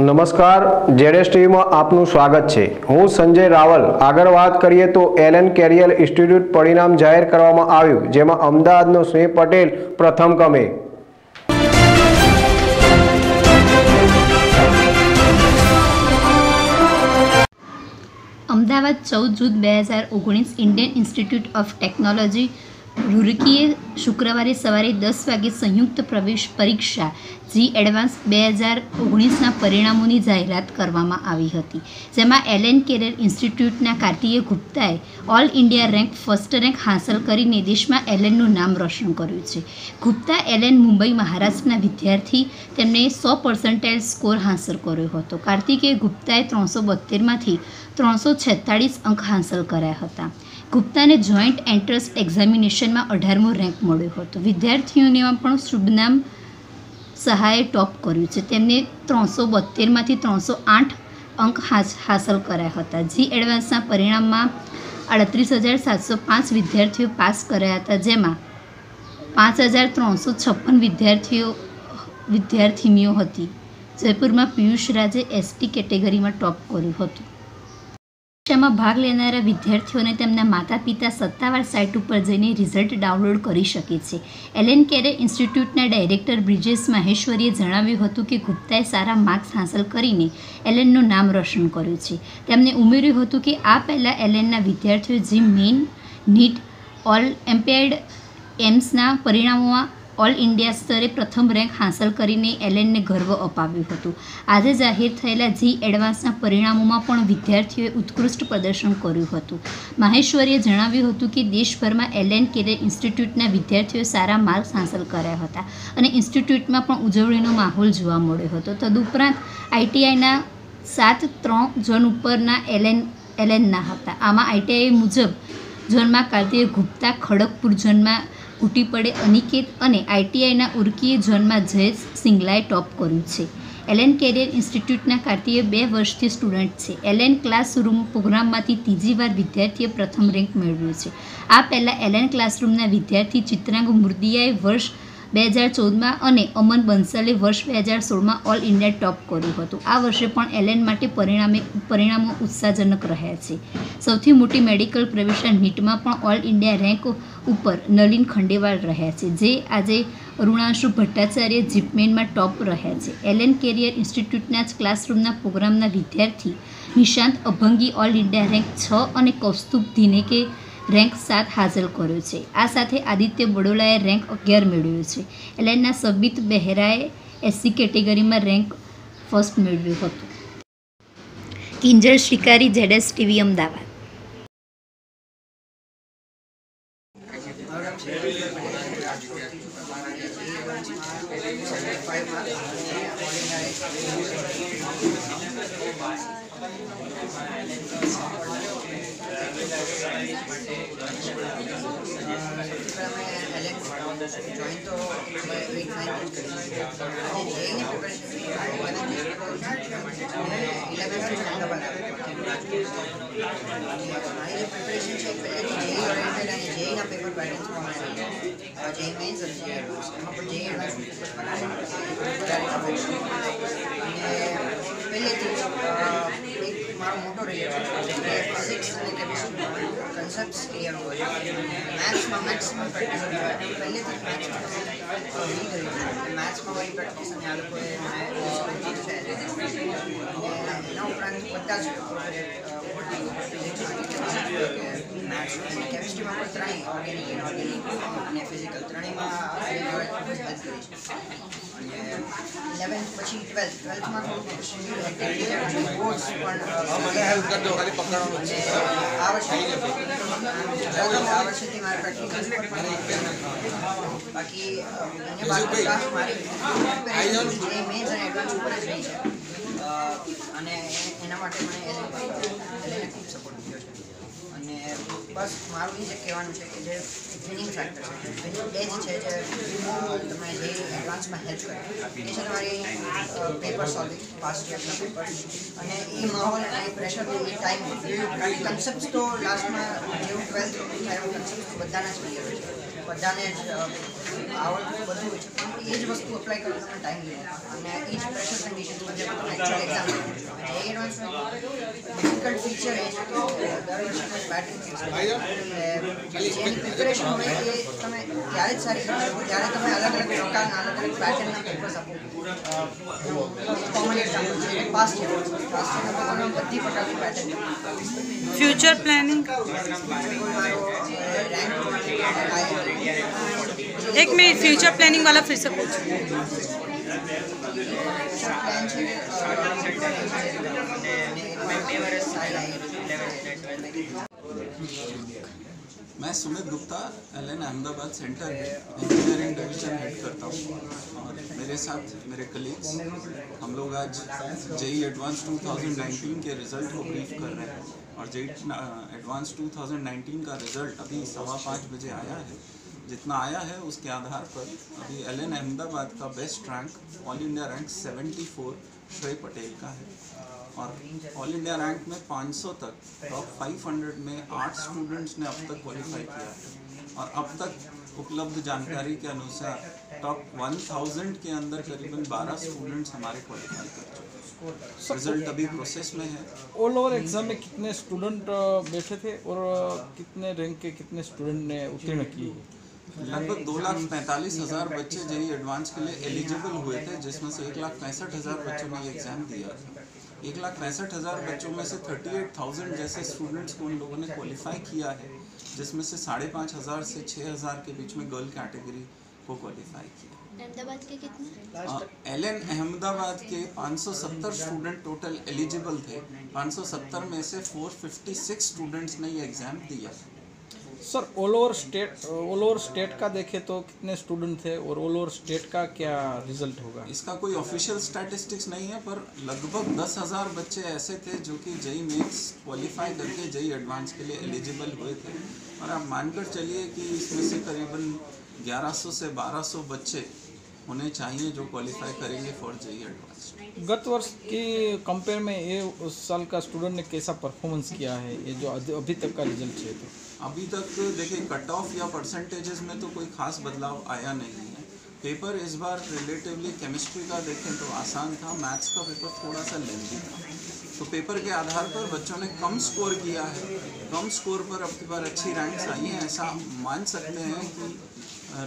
નમસ્કાર જેડેસ ટીવીમાં આપનું સ્વાગત છે. હું સંજય રાવલ. આગળ વાત કરીએ તો એલએન કેરિયર ઇન્સ્ટિટ્યૂટ પરિણામ જાહેર કરવામાં આવ્યું, જેમાં અમદાવાદનો સ્નેહ પટેલ પ્રથમ ક્રમે અમદાવાદ ચૌદ જૂન બે હજાર ઓગણીસ ઇન્ડિયન ઇન્સ્ટિટ્યૂટ ઓફ ટેકનોલોજી રૂરકીએ શુક્રવારે સવારે દસ વાગે સંયુક્ત પ્રવેશ પરીક્ષા જી એડવાન્સ બે હજાર ઓગણીસના પરિણામોની જાહેરાત કરવામાં આવી હતી, જેમાં એલએન કેરિયર ઇન્સ્ટિટ્યૂટના કાર્તિય ગુપ્તાએ all India rank first rank હાંસલ કરીને દેશમાં એલએનનું નામ રોશન કર્યું છે. ગુપ્તા એલએન મુંબઈ મહારાષ્ટ્રના વિદ્યાર્થી, તેમણે સો પર્સન્ટાઇલ સ્કોર હાંસલ કર્યો હતો. કાર્તિકેય ગુપ્તાએ ત્રણસો બોતેરમાંથી ત્રણસો છેતાળીસ અંક હાંસલ કર્યા હતા. ગુપ્તાને જોઈન્ટ એન્ટ્રન્સ એક્ઝામિનેશનમાં અઢારમો રેન્ક મળ્યો હતો. વિદ્યાર્થીઓનેમાં પણ શુભનામ સહાયે ટોપ કર્યું છે. તેમને ત્રણસો બોતેરમાંથી ત્રણસો આઠ અંક હાસ- હાંસલ કર્યા હતા. જી એડવાન્સના પરિણામમાં આડત્રીસ હજાર સાતસો પાંચ વિદ્યાર્થીઓ પાસ કર્યા હતા, જેમાં પાંચ હજાર ત્રણસો છપ્પન વિદ્યાર્થીઓ, વિદ્યાર્થીનીઓ હતી. જયપુરમાં પિયુષ રાજે એસટી કેટેગરીમાં ટોપ કર્યું હતું. પરીક્ષામાં ભાગ લેનારા વિદ્યાર્થીઓને તેમના માતા પિતા સત્તાવાર સાઇટ ઉપર જઈને રિઝલ્ટ ડાઉનલોડ કરી શકે છે. એલેન કેરે ઇન્સ્ટિટ્યૂટના ડાયરેક્ટર બ્રિજેશ માહેશ્વરીએ જણાવ્યું હતું કે ગુપ્તાએ સારા માર્ક્સ હાંસલ કરીને એલેનનું નામ રોશન કર્યું છે. તેમણે ઉમેર્યું હતું કે આ પહેલાં એલેનના વિદ્યાર્થીઓ જે મેઇન નીટ, ઓલ એમ્પેર્ડ એમ્સના પરિણામોમાં ઓલ ઇન્ડિયા સ્તરે પ્રથમ રેન્ક હાંસલ કરીને એલેનને ગર્વ અપાવ્યું હતું. આજે જાહેર થયેલા જી એડવાન્સના પરિણામોમાં પણ વિદ્યાર્થીઓએ ઉત્કૃષ્ટ પ્રદર્શન કર્યું હતું. માહેશ્વરીએ જણાવ્યું હતું કે દેશભરમાં એલેન કેરિયર ઇન્સ્ટિટ્યૂટના વિદ્યાર્થીઓએ સારા માર્ક્સ હાંસલ કર્યા હતા અને ઇન્સ્ટિટ્યૂટમાં પણ ઉજવણીનો માહોલ જોવા મળ્યો હતો. તદુપરાંત આઈટીઆઈના સાત ત્રણ ઝોન ઉપરના એલેન, એલેનના હતા. આમાં આઈટીઆઈ મુજબ ઝોનમાં કાર્તિય ગુપ્તા, ખડગપુર ઝોનમાં ઉટી પડે અનિકેત અને આઈટીઆઈના ઉર્કીય ઝોનમાં જયેશ સિંગલાએ ટોપ કર્યું છે. એલેન કેરિયર ઇન્સ્ટિટ્યૂટના કાર્તિય બે વર્ષથી સ્ટુડન્ટ છે. એલેન ક્લાસરૂમ પ્રોગ્રામમાંથી ત્રીજી વાર વિદ્યાર્થીએ પ્રથમ રેન્ક મેળવ્યો છે. આ પહેલાં એલેન ક્લાસરૂમના વિદ્યાર્થી ચિત્રાંગ મુર્દિયાએ વર્ષ બે હજાર ચૌદમાં અને અમન બંસલે વર્ષ બે હજાર સોળમાં ઓલ ઇન્ડિયા ટોપ કર્યું હતું. આ વર્ષે પણ એલેન માટે પરિણામે, પરિણામો ઉત્સાહજનક રહ્યા છે. સૌથી મોટી મેડિકલ પ્રવેશા નીટમાં પણ ઓલ ઇન્ડિયા રેન્ક ઉપર નલિન ખંડેવાલ રહ્યા છે, જે આજે અરુણાંશુ ભટ્ટાચાર્ય જીપમેનમાં ટોપ રહ્યા છે. એલેન કેરિયર ઇન્સ્ટિટ્યૂટના જ ક્લાસરૂમના પ્રોગ્રામના વિદ્યાર્થી Nishant Abhangi all India rank છ અને કૌસ્તુભ ધીનેકે રેન્ક સાત હાંસલ કર્યો છે. આ સાથે આદિત્ય બડોલાએ રેન્ક અગિયાર મેળવ્યો છે. એલેનના સબિત બહેરાએ એસસી કેટેગરીમાં રેન્ક ફર્સ્ટ મેળવ્યું હતું. કિંજલ શિકારી જેડેસ ટીવી, અમદાવાદ. જોઈન પેલી મારી પ્રિપરેશન છે પહેલાંથી જેઈ ઓરિએન્ટેડ અને જેઈના પેપર પેટર્ન્સમાં મને જેઈ મેઇન્સ અને જેઈ એડવાન્સ એમાં પણ જેઈ એડવાન્સ અને પહેલેથી એક મારો મોટો રિલેશન છે કે ફિઝિક્સ અને કેમિસ્ટ્રીમાં કન્સેપ્ટ્સ ક્લિયર હોય મેથ્સમાં મેક્સિમમ પ્રેક્ટિસ પહેલેથી જ મેથ્સમાં વીક રહ્યું મેથ્સમાં મારી પ્રેક્ટિસ અને આ લોકોએ મને છે અને એના ઉપરાંત બધા જ મેથ્સ અને કેમિસ્ટ્રીમાં પણ ત્રણેય ઓર્ગેનિક ઇનઓર્ગેનિક અને ફિઝિકલ ત્રણેયમાં હેલ્પ કરી છે અને ઇલેવન્થ પછી ટ્વેલ્થ ટ્વેલ્થમાં થોડું શેડ્યુલ હેક્ટિક થઈ જાય બોર્ડ્સ પણ હેલ્પ કરી દો ખાલી પકડવાનું અને આ વર્ષે આ વર્ષેથી મારે પ્રેક્ટિકલ બાકી અન્ય બાકી મારી જે મેન્સ અને એડવાન્સ ઉપર જ રહી છે અ, અને એ- એના માટે મને એને એને ખૂબ સપોર્ટ કર્યો છે અને બસ મારું એ જ કહેવાનું છે કે જે વિનિંગ ફેક્ટર છે એ જ છે જે અ, તમને જે એડવાન્સમાં હેલ્પ કરે એ છે તમારી પેપર સોલ્વિંગ પાસ્ટ યરના પેપર અને એ માહોલ અને એ પ્રેશર એ ટાઈમ કન્સેપ્ટ તો લાસ્ટમાં જેવું ટ્વેલ્થ થાય એવું કન્સેપ્ટ બધાના જ ક્લિયર હોય છે બધાને જ અ, આવડતું બધું હોય છે પણ એ જ વસ્તુ અપ્લાય કરવા તમને ટાઈમ લેવો અને એ જ પ્રેશર કન્ડિશન્સમાં જે તમે એકચ્યુઅલ એક્ઝામ જે એડવાન્સમાં ડિફિકલ્ટ ફીચર એ છે કે દર વર્ષે પેટર્ન ફિક્સ જેની પ્રિપેરેશન હોય એ તમે ત્યારે જ સારી કરી શકો જ્યારે તમે અલગ અલગ પ્રકારના અલગ અલગ પેટર્નના પેપર્સ આપો કોમન એક્ઝામ્પલ છે પાસ્ટ યર પાસ્ટ યરના પેપરમાં બધી પ્રકારની પેટર્ન फ्यूचर प्लानिंग एक मिनट फ्यूचर प्लानिंग वाला फिर से पूछो मैं Sumit Gupta Allen Ahmedabad center engineering division head करता हूँ। और मेरे साथ मेरे कलीग्स हम लोग आज जेई एडवांस 2019 के रिज़ल्ट को ब्रीफ कर रहे हैं। और जेई एडवांस 2019 का रिज़ल्ट अभी सवा पाँच बजे आया है। जितना आया है, उसके आधार पर अभी एल एन अहमदाबाद का best rank all India rank 74 Shrey Patel का है। और ऑल इंडिया रैंक में 500 तक टॉप 500 में आठ स्टूडेंट्स ने अब तक क्वालिफाई किया है। और अब तक उपलब्ध जानकारी के अनुसार टॉप 1000 के अंदर करीबन 12 स्टूडेंट्स हमारे क्वालिफाई कर चुके हैं। रिज़ल्ट अभी प्रोसेस में है। ऑल ओवर एग्ज़ाम में कितने स्टूडेंट बैठे थे और कितने रैंक के कितने स्टूडेंट ने उत्तीर्ण किए? लगभग दो लाख पैंतालीस हज़ार बच्चे जेई एडवांस के लिए एलिजिबल हुए थे जिसमें से एक लाख पैंसठ हज़ार बच्चों ने ये एग्ज़ाम दिया था। एक लाख पैंसठ हज़ार बच्चों में से थर्टी एट थाउज़ेंड जैसे स्टूडेंट्स को उन लोगों ने क्वालिफाई किया है जिसमें से साढ़े पाँच हज़ार से छः हज़ार के बीच में गर्ल कैटेगरी को क्वालिफाई किया। अहमदाबाद के कितने? एल एन अहमदाबाद के 570 स्टूडेंट टोटल एलिजिबल थे। 570 में से 456 स्टूडेंट्स ने ये एग्ज़ाम दिया। Sir all over state all over state का देखे तो कितने स्टूडेंट थे और ऑल ओवर स्टेट का क्या रिज़ल्ट होगा? इसका कोई ऑफिशियल स्टैटिस्टिक्स नहीं है पर लगभग दस हज़ार बच्चे ऐसे थे जो कि जई मेन्स क्वालिफाई करके जई एडवांस के लिए एलिजिबल हुए थे। और आप मानकर चलिए कि इसमें से करीबन 1100 से 1200 बच्चे होने चाहिए जो क्वालिफाई करेंगे फॉर जेई एडवांस गत वर्ष की कंपेयर में ये उस साल का स्टूडेंट ने कैसा परफॉर्मेंस किया है? ये जो अभी तक का रिज़ल्ट है तो। अभी तक देखिए कट ऑफ़ या परसेंटेजेस में तो कोई खास बदलाव आया नहीं है। पेपर इस बार रिलेटिवली केमिस्ट्री का देखें तो आसान था मैथ्स का पेपर थोड़ा सा लेंथी था। तो पेपर के आधार पर बच्चों ने कम स्कोर किया है। कम स्कोर पर अब की बार अच्छी रैंक्स आई हैं ऐसा मान सकते हैं कि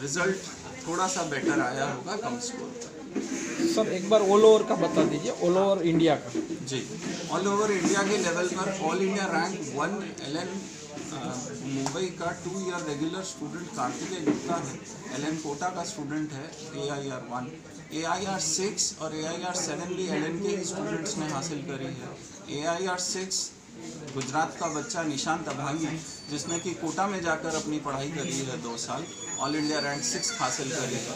रिज़ल्ट थोड़ा सा बेटर आया होगा कम स्कोर पर। सर एक बार ऑल ओवर का बता दीजिए ऑल ओवर इंडिया का। जी ऑल ओवर इंडिया के लेवल पर all India rank one Allen Mumbai का two year regular student Kartikeya Gupta है। एल एन कोटा का स्टूडेंट है A I R one A I R six और ए आई आर सेवन भी L N के students ने हासिल करी है। A I R six Gujarat का बच्चा निशांत अभागी, जिसने कि कोटा में जाकर अपनी पढ़ाई करी है दो साल ऑल इंडिया रैंक सिक्स हासिल करी है।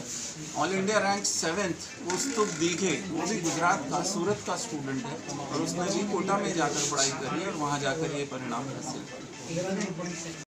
All India rank seventh Kaustubh Dighe, वो भी गुजरात का, सूरत का स्टूडेंट है और उसने भी कोटा में जाकर पढ़ाई करी और वहाँ जाकर ये परिणाम हासिल किया। Y le van a.